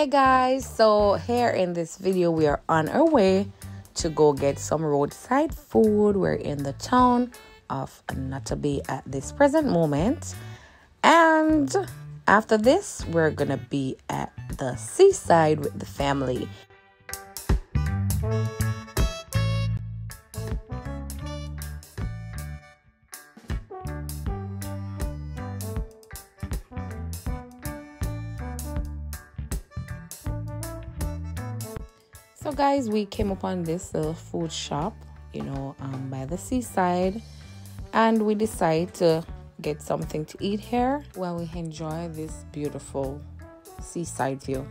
hey guys. So here in this video we are on our way to go get some roadside food. We're in the town of Nottaby at this present moment. And after this we're gonna be at the seaside with the family guys, we came upon this little food shop, you know, um, by the seaside, and we decided to get something to eat here while we enjoy this beautiful seaside view.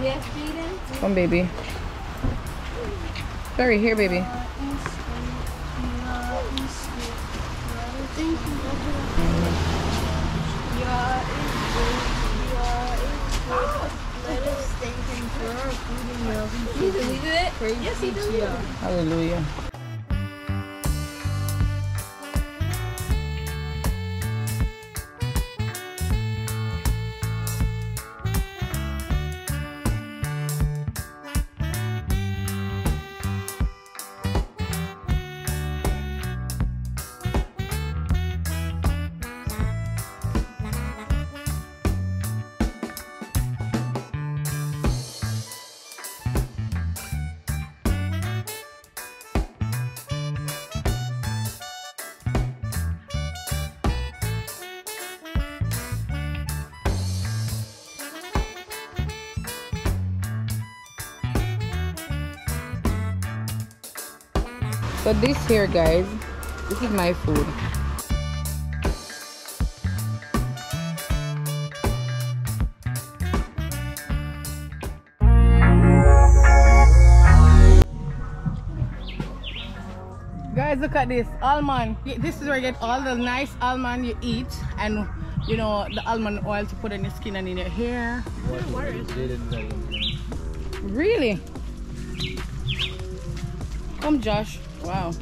Yes, Jaden? Come, baby. Very here, baby. Deleted it? Yes, he it. Hallelujah. So this here, guys, this is my food. Guys, look at this almond. This is where you get all the nice almond you eat, and you know the almond oil to put in your skin and in your hair. Really? Come, Josh. Wow,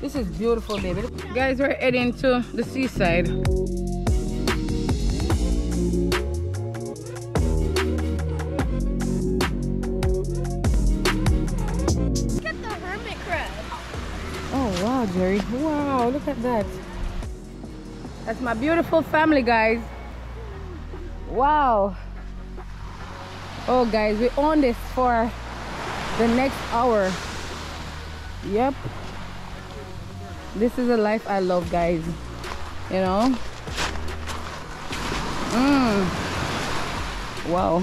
this is beautiful, baby. Guys, we're heading to the seaside. Look at the hermit crab. Oh wow, Jerry. Wow, look at that. That's my beautiful family, guys. Wow. Oh, guys, we own this for the next hour. Yep. This is a life I love, guys. You know? Mmm. Wow.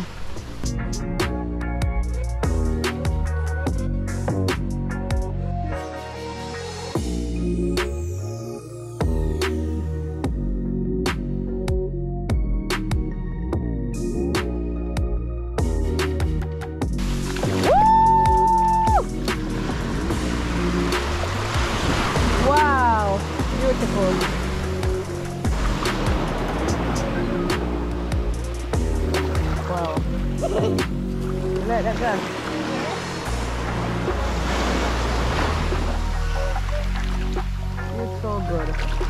Thank you.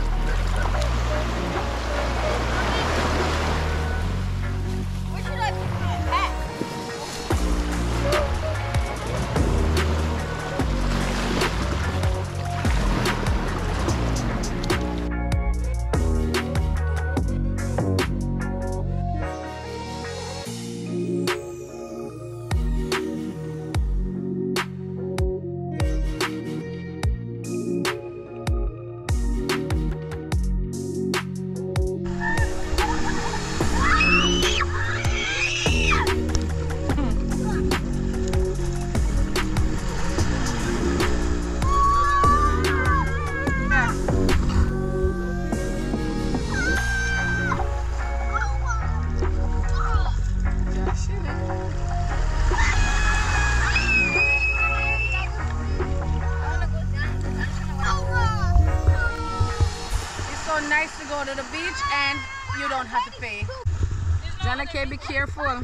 K, be careful.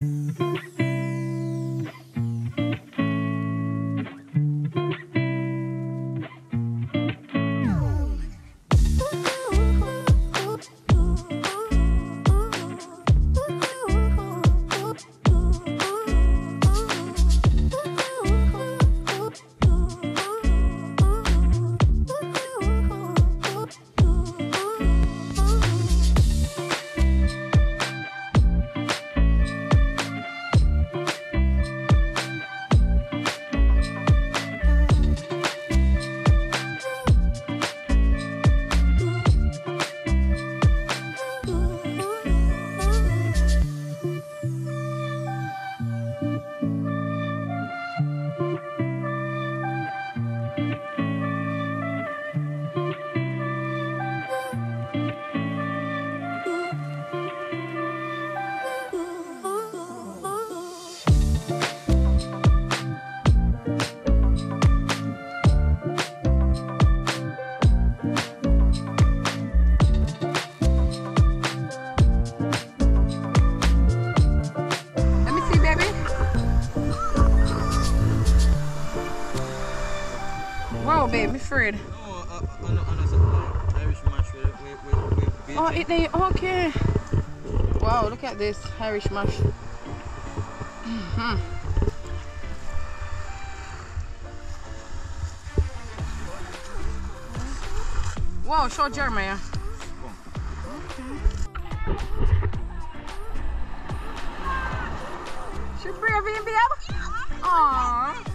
Let No, uh, uh, no, no, something Irish moss with, with, with, with Oh, it they okay. Wow, look at this Irish moss. Mhm. Wow, show Jeremiah. She brave in babe. Aww.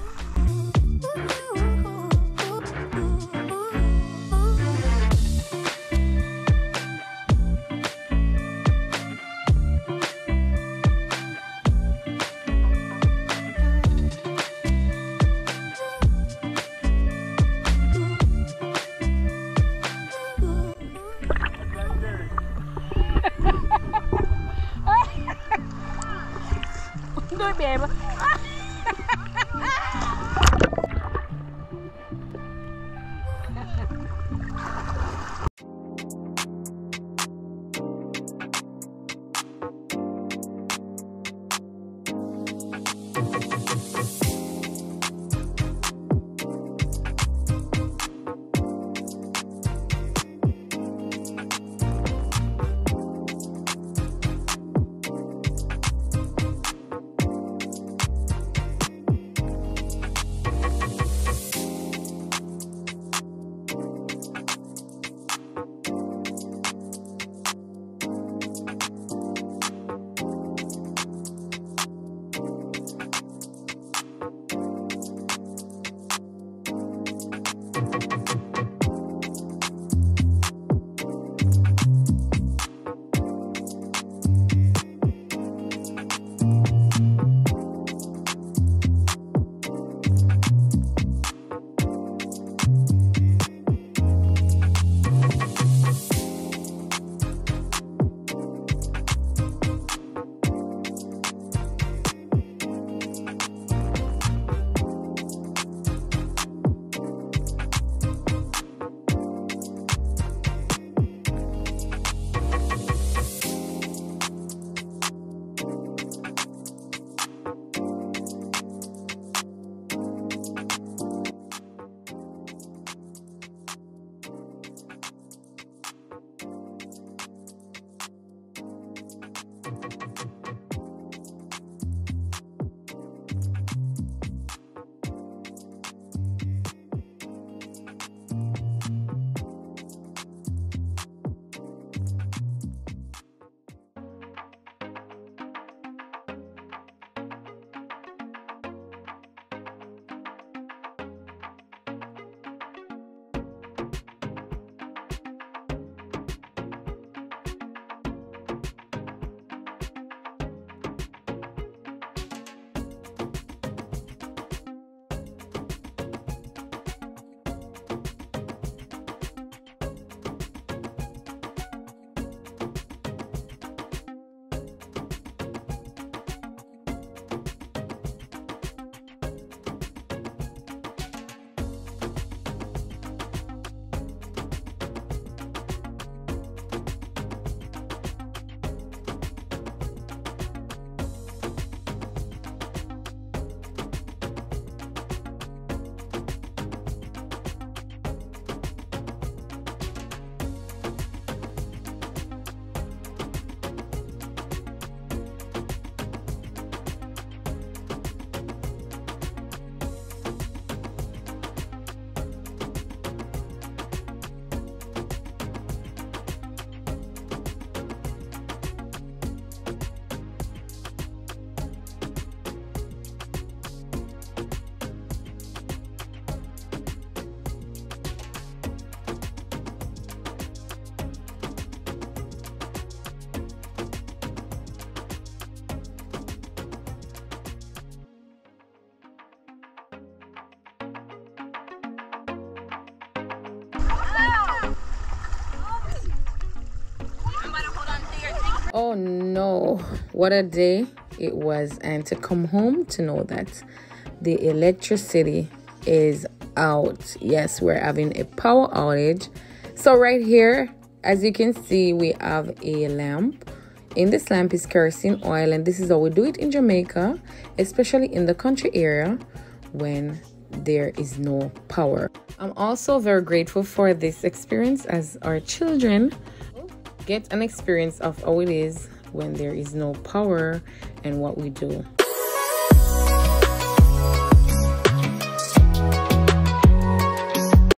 Oh no, what a day it was, and to come home to know that the electricity is out. Yes, we're having a power outage. So, right here, as you can see, we have a lamp. In this lamp is kerosene oil, and this is how we do it in Jamaica, especially in the country area when there is no power. I'm also very grateful for this experience as our children get an experience of how it is when there is no power and what we do.